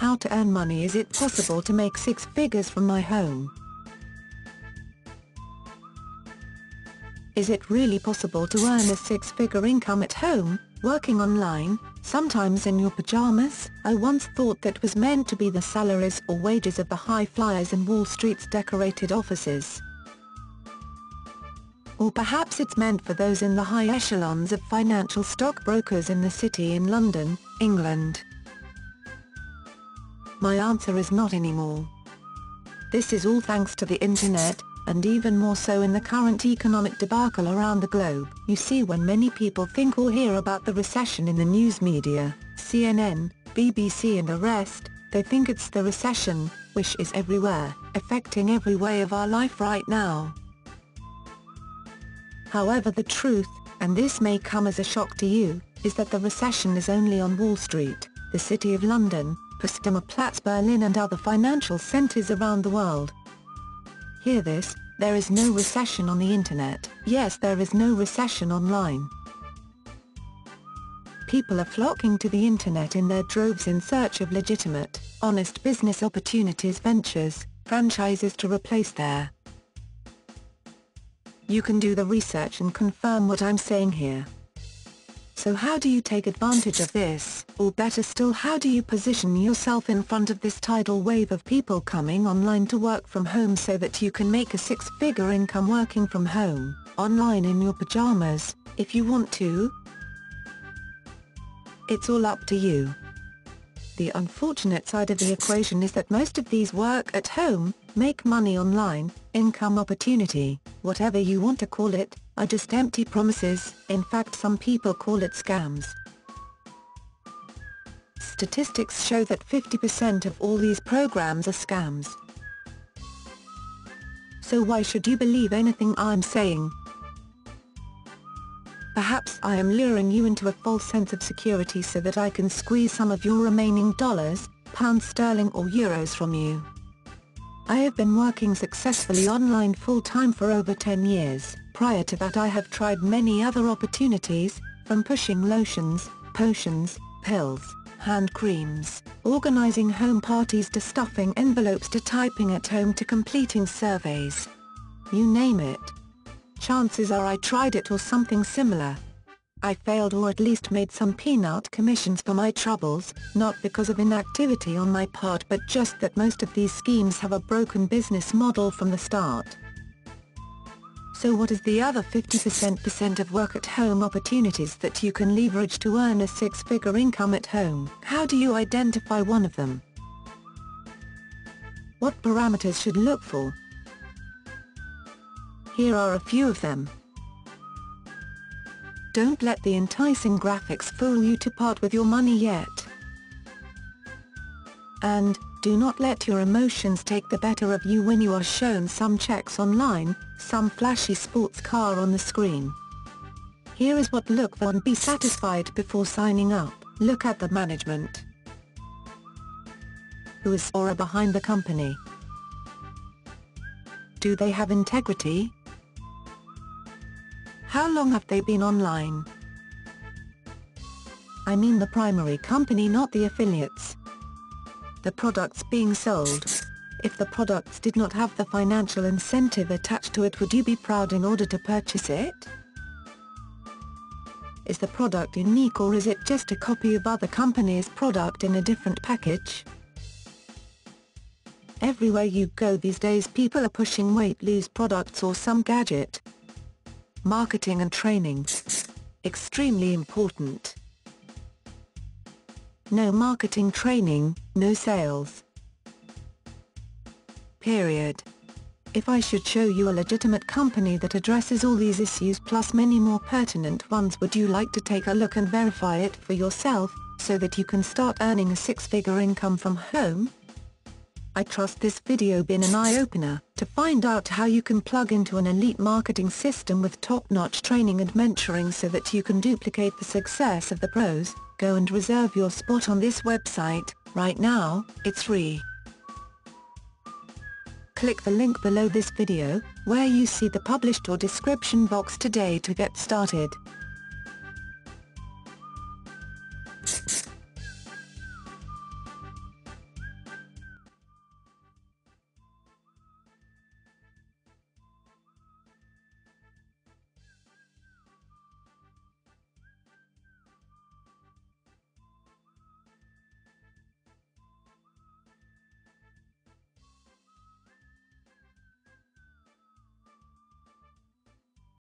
How to earn money Is it possible to make six figures from my home? Is it really possible to earn a six-figure income at home, working online, sometimes in your pajamas? I once thought that was meant to be the salaries or wages of the high flyers in Wall Street's decorated offices. Or perhaps it's meant for those in the high echelons of financial stockbrokers in the city in London, England. My answer is not anymore. This is all thanks to the internet, and even more so in the current economic debacle around the globe. You see when many people think or hear about the recession in the news media, CNN, BBC and the rest, they think it's the recession, which is everywhere, affecting every way of our life right now. However the truth, and this may come as a shock to you, is that the recession is only on Wall Street, the City of London, Potsdamer Platz Berlin and other financial centers around the world. Hear this, there is no recession on the internet. Yes there is no recession online. People are flocking to the internet in their droves in search of legitimate, honest business opportunities ventures, franchises to replace their. You can do the research and confirm what I'm saying here. So how do you take advantage of this, or better still how do you position yourself in front of this tidal wave of people coming online to work from home so that you can make a six-figure income working from home, online in your pajamas, if you want to? It's all up to you. The unfortunate side of the equation is that most of these work at home, make money online, income opportunity, whatever you want to call it, are just empty promises, in fact some people call it scams. Statistics show that 50% of all these programs are scams. So why should you believe anything I'm saying? Perhaps I am luring you into a false sense of security so that I can squeeze some of your remaining dollars, pounds sterling or euros from you. I have been working successfully online full-time for over 10 years. Prior to that I have tried many other opportunities, from pushing lotions, potions, pills, hand creams, organizing home parties to stuffing envelopes to typing at home to completing surveys. You name it. Chances are I tried it or something similar. I failed or at least made some peanut commissions for my troubles, not because of inactivity on my part but just that most of these schemes have a broken business model from the start. So what is the other 50% of work-at-home opportunities that you can leverage to earn a six-figure income at home? How do you identify one of them? What parameters should look for? Here are a few of them. Don't let the enticing graphics fool you to part with your money yet. And, do not let your emotions take the better of you when you are shown some checks online, some flashy sports car on the screen. Here is what look for and be satisfied before signing up. Look at the management. Who is or are behind the company? Do they have integrity? How long have they been online? I mean the primary company not the affiliates. The products being sold. If the products did not have the financial incentive attached to it would you be proud in order to purchase it? Is the product unique or is it just a copy of other companies' product in a different package? Everywhere you go these days people are pushing weight lose products or some gadget, Marketing and training. Extremely important. No marketing training, no sales. Period. If I should show you a legitimate company that addresses all these issues plus many more pertinent ones would you like to take a look and verify it for yourself, so that you can start earning a six-figure income from home? I trust this video been an eye-opener, to find out how you can plug into an elite marketing system with top-notch training and mentoring so that you can duplicate the success of the pros, go and reserve your spot on this website, right now, it's free. Click the link below this video, where you see the published or description box today to get started.